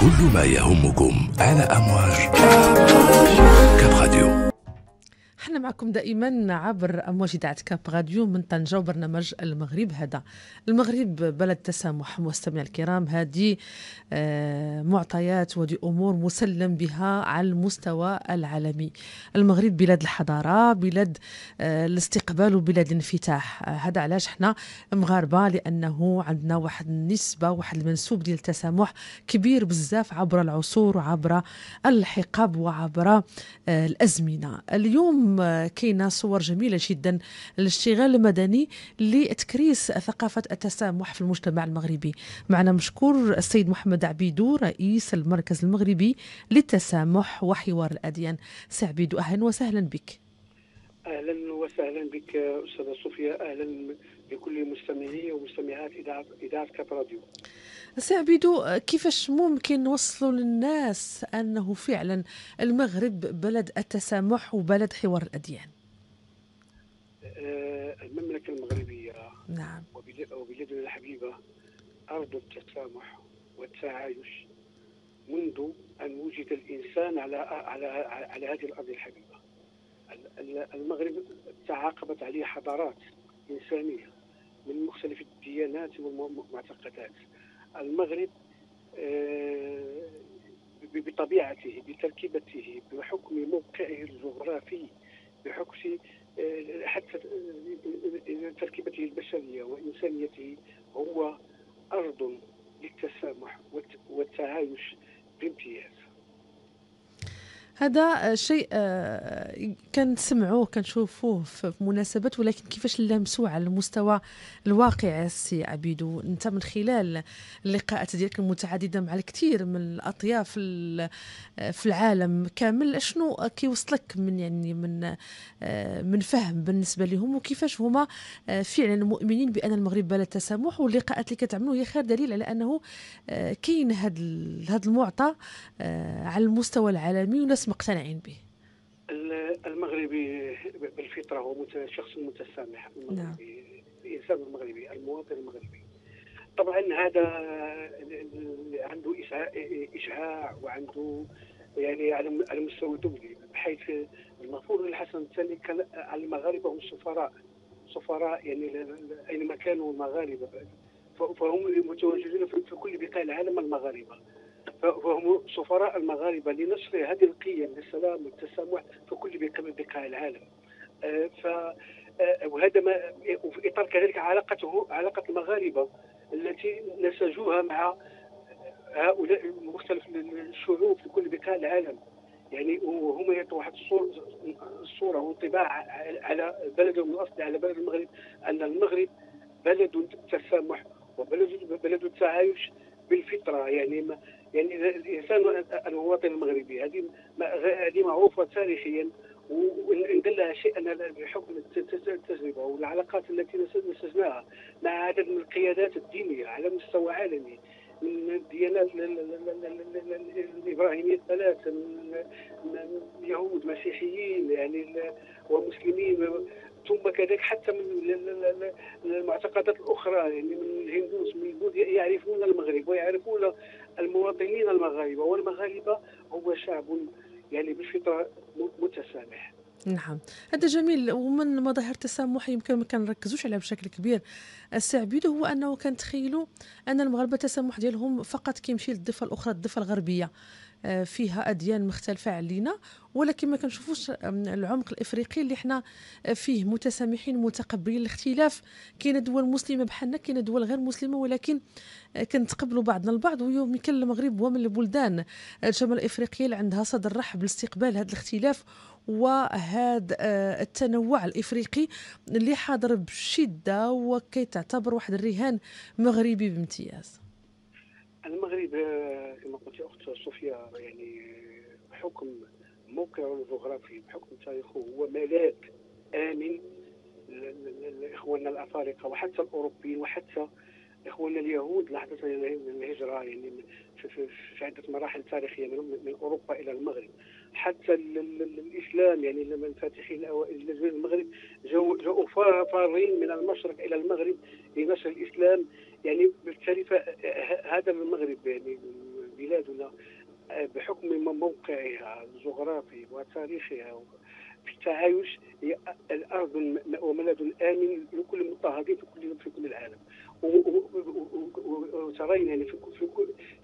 كل ما يهمكم على أمواج كاب راديو. إحنا معكم دائما عبر امواج اذاعه كاب راديو من طنجة وبرنامج المغرب. هذا المغرب بلد تسامح مستمعي الكرام هذه آه، معطيات ودي أمور مسلم بها على المستوى العالمي. المغرب بلاد الحضارة بلاد آه، الاستقبال وبلاد الانفتاح. آه، هذا علاش إحنا مغاربة لأنه عندنا واحد النسبة واحد المنسوب ديال التسامح كبير بزاف عبر العصور وعبر الحقب وعبر الأزمنة. اليوم كاينة صور جميلة جدا للاشتغال المدني لتكريس ثقافة التسامح في المجتمع المغربي. معنا مشكور السيد محمد عبيدو رئيس المركز المغربي للتسامح وحوار الأديان. سي عبيدو أهلا وسهلا بك. أهلا وسهلا بك أستاذة صوفيا. أهلا بكل مستمعي ومستمعات اذاعه إذاعة كاب راديو سي عبيدو كيفاش ممكن نوصلوا للناس أنه فعلا المغرب بلد التسامح وبلد حوار الأديان؟ آه، المملكة المغربية نعم. وبلادنا الحبيبة ارض التسامح والتعايش منذ أن وجد الإنسان على على على هذه الأرض الحبيبة. المغرب تعاقبت عليه حضارات إنسانية من مختلف الديانات والمعتقدات. المغرب آه، بطبيعته بتركيبته بحكم موقعه الجغرافي بحكم آه، حتى تركيبته البشرية وإنسانيته هو أرض للتسامح والتعايش بامتياز. هذا شيء آه، كنسمعوه كنشوفوه في مناسبات ولكن كيفاش نلامسوه على المستوى الواقعي السي عبيدو؟ أنت من خلال اللقاءات ديالك المتعددة مع الكثير من الأطياف في العالم كامل شنو كيوصلك من يعني من آه، من فهم بالنسبة لهم؟ وكيفاش هما آه، فعلا مؤمنين بأن المغرب بلد تسامح؟ واللقاءات اللي كتعملوا هي خير دليل على أنه كاين هذا هذا المعطى على المستوى العالمي وناس مقتنعين به؟ المغربي بالفطرة هو شخص متسامح. المغربي نعم. الإنسان المغربي المواطن المغربي. طبعا هذا عنده اشعاع وعنده يعني على على مستوى دولي بحيث المفروض الحسن الثاني كان المغاربه هم سفراء. سفراء يعني أينما كانوا المغاربه فهم متواجدين في كل بقاع العالم المغاربة. فهم سفراء المغاربة لنشر هذه القيم للسلام والتسامح في كل بقاع العالم. آه، ف آه، وهذا ما وفي إطار كذلك علاقته علاقة المغاربة التي نسجوها مع هؤلاء مختلف الشعوب في كل بقاع العالم. يعني وهم يعطوا واحد الصورة وانطباع على بلدهم الاصلي على بلد المغرب أن المغرب بلد تسامح وبلد بلد التعايش بالفطرة يعني ما يعني الانسان المواطن المغربي هذه هذه معروفة تاريخيا وإن دلها شيئا بحكم التجربة والعلاقات التي نسجناها مع عدد من القيادات الدينية على مستوى عالمي من الديانات الابراهيميه الثلاثة من يهود مسيحيين يعني ومسلمين ثم كذلك حتى من المعتقدات الأخرى يعني من الهندوس من البوذ يعرفون المغرب ويعرفون المواطنين المغاربة والمغاربة هو شعب يعني بالفطره متسامح. نعم. هذا جميل. ومن مظاهر التسامح يمكن ما كنركزوش عليها بشكل كبير. السعبيد هو أنه كنتخيلوا أن المغاربة التسامح ديالهم فقط كيمشي للضفة الأخرى الضفة الغربية. فيها أديان مختلفة علينا ولكن ما كنشوفوش العمق الإفريقي اللي حنا فيه متسامحين متقبلين الاختلاف. كاينة دول مسلمة بحالنا كاينة دول غير مسلمة ولكن آه، كنتقبلوا بعضنا البعض. ويمكن المغرب هو من البلدان الشمال الافريقيه اللي عندها صدر رحب لاستقبال هذا الاختلاف. وهذا آه، التنوع الإفريقي اللي حاضر بشدة وكيتعتبر واحد الرهان مغربي بامتياز. المغرب آه، كما قلت أخت صوفيا يعني بحكم موقعه الجغرافي بحكم تاريخه هو ملاك آمن لإخواننا الأفارقة وحتى الأوروبيين وحتى إخواننا اليهود لحظة الهجرة يعني في, عدة مراحل تاريخية من أوروبا إلى المغرب. حتى الإسلام يعني لما الفاتحين الاوائل المغرب جاءوا فارين من المشرق إلى المغرب لنشر الإسلام. يعني بالتالي هذا المغرب يعني بلادنا بحكم موقعها الجغرافي وتاريخها في التعايش هي الأرض وملاذ آمن لكل المضطهدين في كل في كل العالم. وترين يعني في في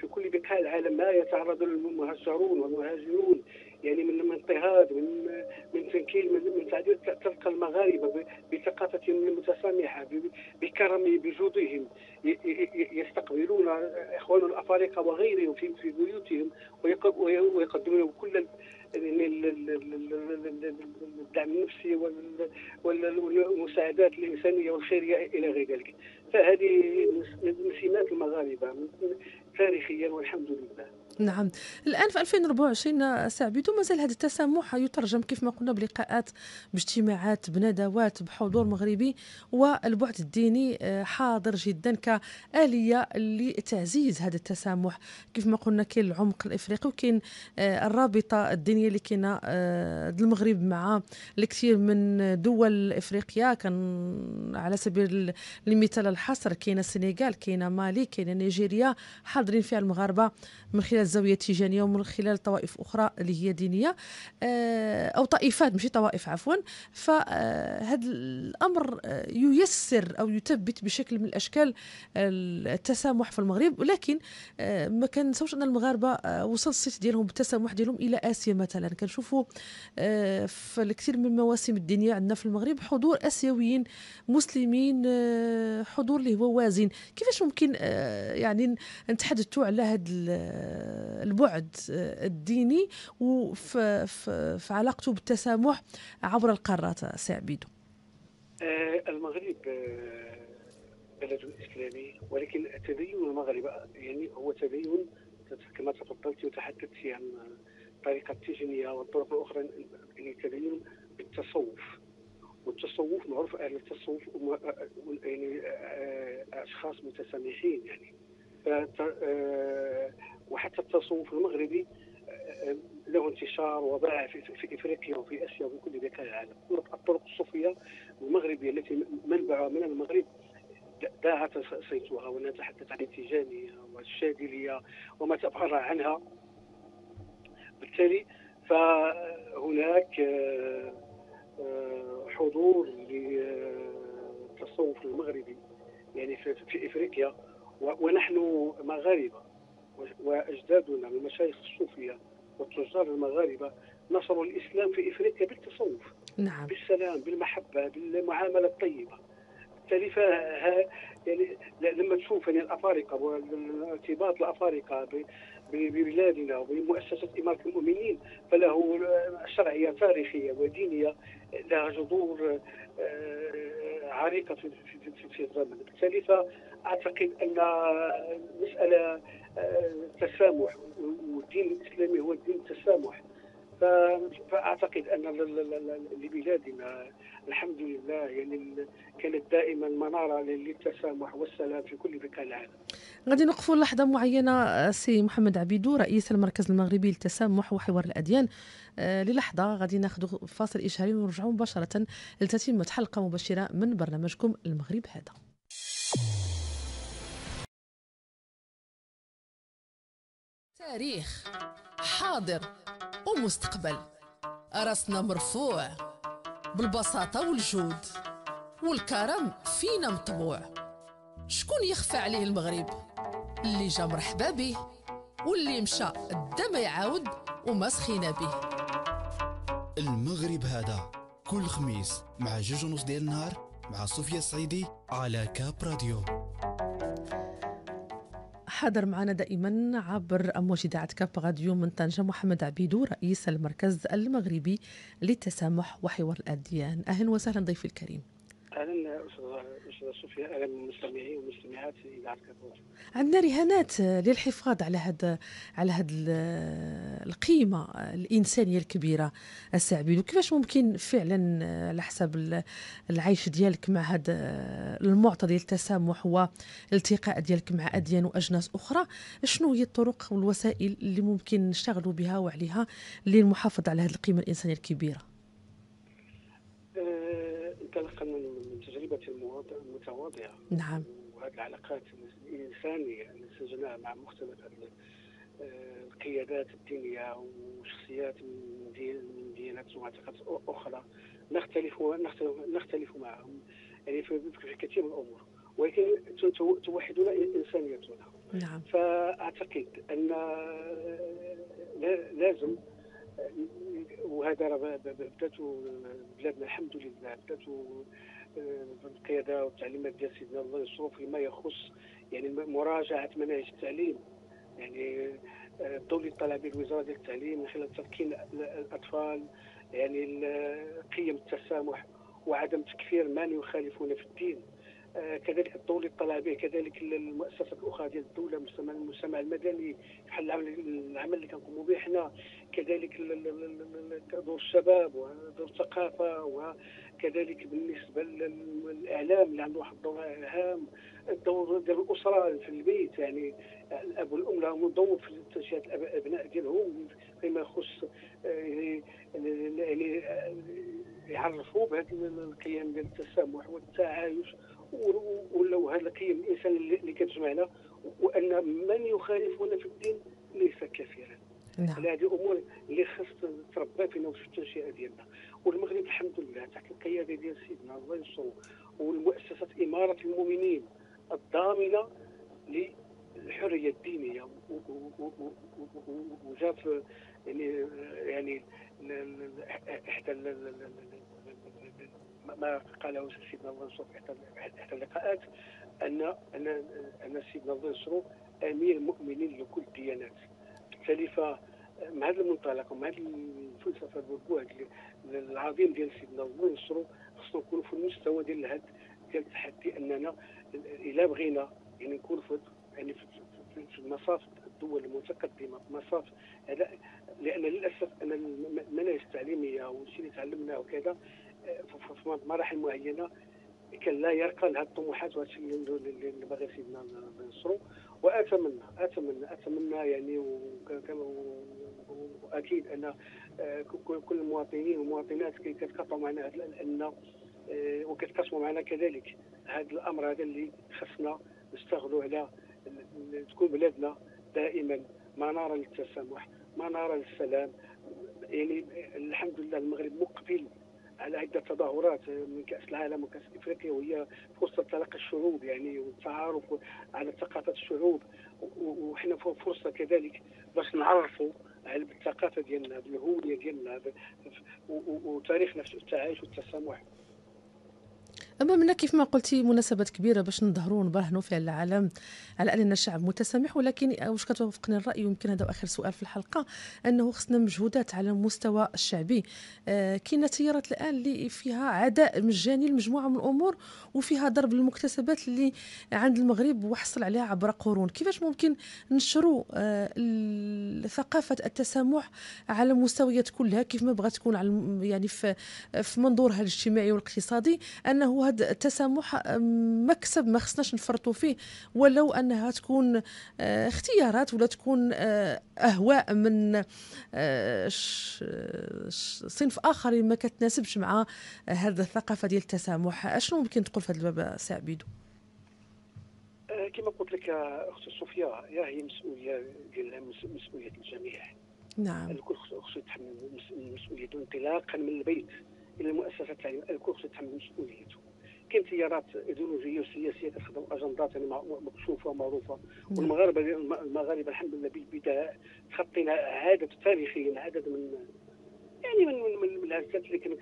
في كل بقاع العالم ما يتعرض المهجرون والمهاجرون. يعني من اضطهاد من من تنكيل من, من تعديل تلقى المغاربه بثقافتهم المتسامحه بكرم بجودهم يستقبلون اخواننا الافارقه وغيرهم في في بيوتهم ويقدمون كل الدعم النفسي والمساعدات الانسانيه والخيريه إلى غير ذلك فهذه من سمات المغاربه تاريخيا والحمد لله نعم. الآن في 2024 سعبيدو مازال هذا التسامح يترجم كيف ما قلنا بلقاءات باجتماعات بندوات بحضور مغربي والبعد الديني آه، حاضر جدا كآلية لتعزيز هذا التسامح. كيف ما قلنا كاين العمق الإفريقي وكاين آه، الرابطة الدينية اللي كاينة آه، المغرب مع الكثير من دول افريقيا كان على سبيل المثال الحصر كاينة السنغال كاينة مالي كاينة نيجيريا حاضرين فيها المغاربة من خلال الزاوية التيجانيه ومن خلال طوائف أخرى اللي هي دينية آه، أو طائفات ماشي طوائف عفوا. فهذا الأمر آه، ييسر أو يثبت بشكل من الأشكال التسامح في المغرب. ولكن آه، ما كنساوش أن المغاربة وصل الصيت ديالهم بالتسامح ديالهم إلى آسيا مثلا. كنشوفوا في الكثير من المواسم الدينية عندنا في المغرب حضور آسيويين مسلمين حضور اللي هو وازن. كيفاش ممكن يعني نتحدثوا على هذا البعد الديني وفي في علاقته بالتسامح عبر القارات سي عبيدو. آه، المغرب آه، بلد إسلامي ولكن التدين المغرب يعني هو تدين كما تفضلت وتحدثت عن الطريقة التجنيه والطرق الأخرى يعني تدين بالتصوف. والتصوف معروف أهل التصوف يعني آه، أشخاص متسامحين يعني. وحتى التصوف المغربي آه، له انتشار وباع في, في إفريقيا وفي آسيا وفي كل مكان العالم. الطرق الصوفية المغربية التي منبعها من المغرب داعت صيتها ونتحدث عن التيجانيه والشاذلية وما تفرع عنها. بالتالي فهناك آه، آه، حضور للتصوف المغربي يعني في إفريقيا ونحن مغاربة. وأجدادنا من المشايخ الصوفية والتجار المغاربة نصروا الإسلام في إفريقيا بالتصوف نعم. بالسلام بالمحبة بالمعاملة الطيبة. بالتالي يعني لما تشوف يعني الأفارقة وارتباط الأفارقة ببلادنا وبمؤسسة إمارة المؤمنين فله شرعية تاريخية ودينية لها جذور آه، عريقة في الزمن بالتالي فأعتقد أن المساله التسامح والدين الإسلامي هو الدين التسامح. فأعتقد أن لبلادنا الحمد لله يعني كانت دائما منارة للتسامح والسلام في كل مكان العالم. غادي نوقفوا لحظة معينة سي محمد عبيدو رئيس المركز المغربي للتسامح وحوار الأديان آه، للحظة غادي ناخذ فاصل اشهاري ونرجعوا مباشرة لتتمه حلقه مباشرة من برنامجكم المغرب هذا. تاريخ حاضر ومستقبل. راسنا مرفوع بالبساطة والجود والكرم فينا مطبوع شكون يخفى عليه المغرب؟ اللي جا مرحبا به واللي مشى الدم يعاود وما سخينا به. المغرب هذا كل خميس مع جوج ونص ديال النهار مع صوفيا السعيدي على كاب راديو. حاضر معنا دائما عبر أمواج إذاعة كاب راديو من طنجة محمد عبيدو رئيس المركز المغربي للتسامح وحوار الأديان. أهلا وسهلا ضيفي الكريم. أهلا استاذه صوفيا أهلا بالمستمعين والمستمعات اذاعه كابوس عندنا رهانات للحفاظ على هذا على هذا القيمة الإنسانية الكبيرة السعبين وكيفاش ممكن فعلا على حسب العيش ديالك مع هذا المعطى ديال التسامح والالتقاء ديالك مع أديان وأجناس أخرى شنو هي الطرق والوسائل اللي ممكن نشتغلوا بها وعليها للمحافظة على هذه القيمة الإنسانية الكبيرة انطلاقا من تجربة المتواضعة نعم. وهذه العلاقات الإنسانية اللي سجلناها مع مختلف القيادات الدينية وشخصيات من ديانات ومعتقدات أخرى نختلف نختلف معهم. يعني في كثير من الأمور. ولكن توحدنا إنسانيتنا. نعم. فأعتقد أن لازم وهذا بدات بلادنا الحمد لله بدات القيادة والتعليمات ديال سيدنا الله ينصرو فيما يخص يعني مراجعة مناهج التعليم. يعني الدولي الطلبي الوزارة ديال التعليم من خلال تمكين الأطفال يعني قيم التسامح وعدم تكفير من يخالفون في الدين. آه، كذلك الدولي الطلبي كذلك المؤسسات الأخرى ديال الدولة المجتمع المجتمع المدني بحال العمل اللي كنقوموا به. حنا كذلك دور الشباب ودور الثقافة وكذلك بالنسبة للإعلام اللي عنده واحد الدور هام. الدور ديال الأسرة في البيت يعني الأب والأم لهم دور في تنشئه الأبناء ديالهم فيما يخص آه، يعني يعني يعرفوا بهذه القيم ديال التسامح والتعايش. ولاو هذا القيم الإنسان اللي كتجمعنا وأن من يخالفنا في الدين ليس كثيرا نعم. هذه امور اللي خص تربى فينا وفي التنشئه ديالنا. والمغرب الحمد لله تحت القيادة ديال سيدنا الله ينصرو والمؤسسات إمارة المؤمنين الضامنة للحرية الدينية. وجات يعني يعني إحدى ما قاله سيدنا الله ينصرو في احدى اللقاءات ان ان أن سيدنا الله ينصرو أمير المؤمنين لكل الديانات. بالتالي مع هذا المنطلق ومع هذه الفلسفة البعد العظيم ديال سيدنا الله ينصرو خصنا نكونوا في المستوى ديال هذا ديال التحدي أننا إلا بغينا يعني نكون في يعني في مصاف الدول المتقدمة في مصاف لأن للأسف أن المناهج التعليمية والشيء اللي تعلمناه وكذا في مراحل معينه كان لا يرقى لهذه الطموحات وهذا الشيء اللي باغي سيدنا ننصرو واتمنى اتمنى أتمنى يعني وأكيد أن آه، كل المواطنين والمواطنات كيتقاطعوا معنا لأن آه، وكتقاسموا معنا كذلك هذا الأمر هذا اللي خصنا نستغلوا على تكون بلادنا دائما مناره للتسامح مناره للسلام. يعني الحمد لله المغرب مقبل على عدة تظاهرات من كأس العالم وكأس إفريقيا وهي فرصة تلاقي الشعوب يعني والتعارف على ثقافات الشعوب. وحنا فرصة كذلك باش نعرفوا على الثقافة ديالنا بالهويه ديالنا وتاريخنا في التعايش والتسامح. اما منا كيف ما قلتي مناسبات كبيرة باش نظهروا ونبرهنوا فيها العالم على اننا شعب متسامح ولكن واش كتوافقني الرأي؟ ويمكن هذا آخر سؤال في الحلقة أنه خصنا مجهودات على المستوى الشعبي. آه كاينة تيارات الآن اللي فيها عداء مجاني لمجموعة من الأمور وفيها ضرب المكتسبات اللي عند المغرب وحصل عليها عبر قرون. كيفاش ممكن نشروا آه ثقافة التسامح على المستويات كلها؟ كيف ما بغات تكون على يعني في في منظورها الاجتماعي والاقتصادي أنه هذا التسامح مكسب ما خصناش نفرطوا فيه. ولو أنها تكون آه، اختيارات ولا تكون آه، أهواء من آه، صنف اخر ما كتناسبش مع هذا الثقافة ديال التسامح. أشنو ممكن تقول في هذا الباب سي عبيدو؟ كما قلت لك أختي صوفيا يا هي مسؤولية ديال مسؤولية الجميع. نعم. الكل خصو يتحمل مسؤوليته انطلاقا من البيت إلى المؤسسات التعليمية الكل خصو يتحمل مسؤوليته. كاين تيارات إيديولوجية وسياسية تخدم اجندات يعني مكشوفة ومعروفة نعم. والمغاربة المغاربة الحمد لله بالبداية تخطينا عدد تاريخيا عدد من يعني من من, من الهزات اللي كانوا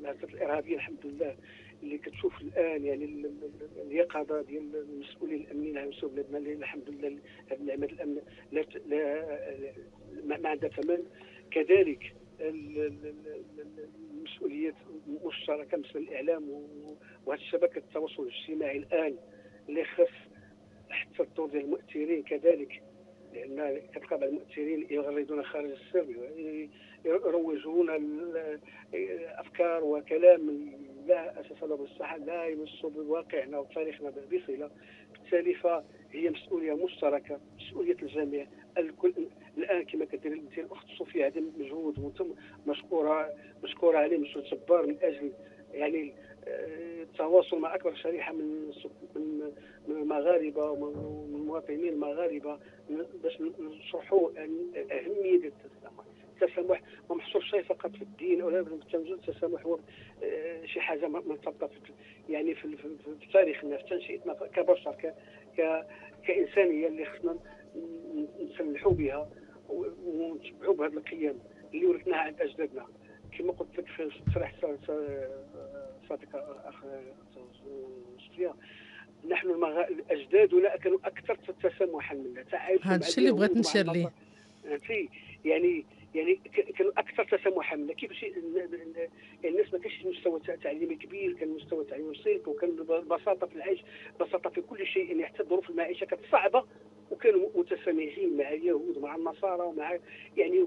الهزات الإرهابية الحمد لله اللي كتشوف الآن يعني اليقظة ديال المسؤولين الأمنيين على مستوى بلادنا اللي الحمد لله هذه نعمه الأمن لا, لا ما عندها ثمن كذلك المسؤوليات مشتركة بالنسبة للاعلام وهذه الشبكة التواصل الاجتماعي الآن اللي خص حتى الدور ديال المؤثرين كذلك لأن كتلقى بعض المؤثرين يغردون خارج السر يروجون أفكار وكلام لا أساس له بالصحة لا يمس بواقعنا وتاريخنا بصلة. بالتالي فهي مسؤولية مشتركة مسؤولية الجميع. الكل الآن كما كدير الاخت صوفيا هذا مجهود مشكورة مشكورة عليه مجهود جبار من أجل يعني التواصل مع أكبر شريحة من من المغاربة ومن المواطنين المغاربة. باش نشرحوا أهمية التسامح. التسامح ما محصورش فقط في الدين ولا في التسامح هو آه، شي حاجة مرتبطه يعني في, تاريخنا في تنشئتنا كبشر ك كإنسانية اللي خصنا نسلحوا بها ونتبعوا بهذه القيم اللي ورثناها عند أجدادنا. كما قلت لك في تصريح صادق اخ سفيان نحن المغ... اجدادنا كانوا أكثر تسامحا منا هذا الشيء اللي بغيت نشير ليه. يعني يعني كانوا أكثر تسامحا منا كيفاش الناس ما كانش مستوى تعليمي كبير كان مستوى تعليمي بسيط وكان بساطة في العيش بساطة في كل شيء يعني حتى ظروف المعيشة كانت صعبة. وكانوا متسامحين مع اليهود مع النصارى ومع يعني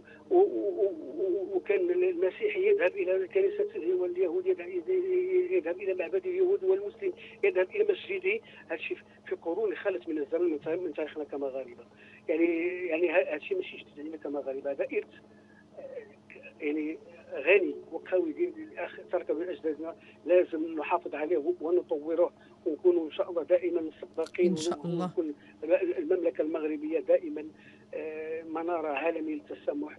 وكان المسيح يذهب إلى الكنيسة واليهود يذهب إلى معبد اليهود والمسلم يذهب إلى مسجده هذا الشيء في قرون خلت من الزمن من تاريخنا كمغاربه يعني يعني هذا الشيء ماشي جديد علينا كمغاربه هذا إرث. يعني غني وقوي ترك من أجدادنا لازم نحافظ عليه ونطوره ونكونوا إن شاء الله دائما سباقين إن شاء الله. المملكة المغربية دائما آه، منارة عالمية للتسامح.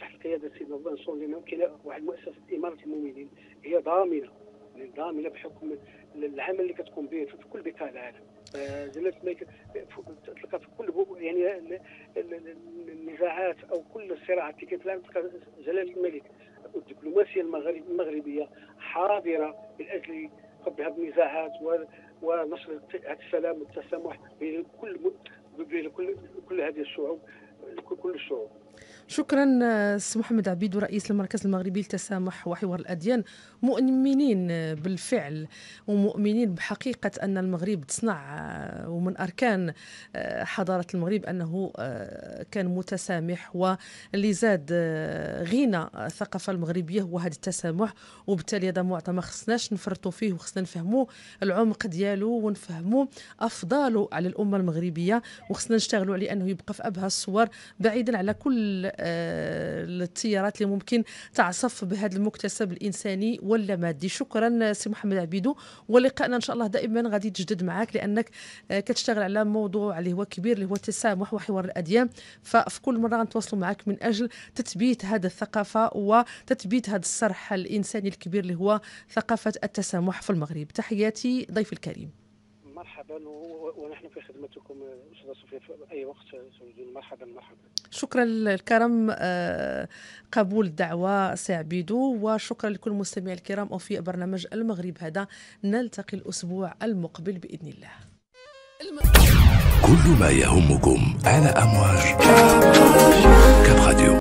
تحت قيادة سيدنا لنا كاين واحد مؤسسة إمارة المؤمنين هي ضامنة. يعني ضامنه بحكم العمل اللي كتقوم به في كل بقاع العالم آه، جلاله الملك تلقى في كل يعني النزاعات أو كل الصراعات اللي العالم تلقى جلاله الملك والدبلوماسيه المغربية حاضرة من أجل قبل هذه النزاعات ونشر السلام والتسامح بين كل بين كل كل هذه الشعوب كل الشعوب. شكرا سي محمد عبيد رئيس المركز المغربي للتسامح وحوار الأديان. مؤمنين بالفعل ومؤمنين بحقيقة أن المغرب تصنع ومن أركان حضارة المغرب أنه كان متسامح واللي زاد غنى الثقافة المغربية هو هذا التسامح وبالتالي هذا معطى ما خصناش نفرطوا فيه وخصنا نفهموا العمق ديالو ونفهموا أفضاله على الأمة المغربية وخصنا نشتغلوا عليه أنه يبقى في أبهى الصور بعيدا على كل آه، التيارات اللي ممكن تعصف بهذا المكتسب الإنساني ولا مادي. شكرا سي محمد عبيدو ولقائنا إن شاء الله دائما غادي تجدد معك لأنك آه، كتشتغل على موضوع اللي هو كبير اللي هو التسامح وحوار الاديان ففي كل مرة نتواصلوا معك من أجل تثبيت هذا الثقافة وتثبيت هذا الصرح الإنساني الكبير اللي هو ثقافة التسامح في المغرب. تحياتي ضيف الكريم. مرحبا ونحن في خدمتكم أستاذة صوفيا في أي وقت مرحبا مرحبا. شكرا الكرم آه، قبول الدعوه سي عبيدو وشكرا لكل المستمعين الكرام وفي برنامج المغرب هذا. نلتقي الأسبوع المقبل بإذن الله. كل ما يهمكم على أمواج كاب راديو.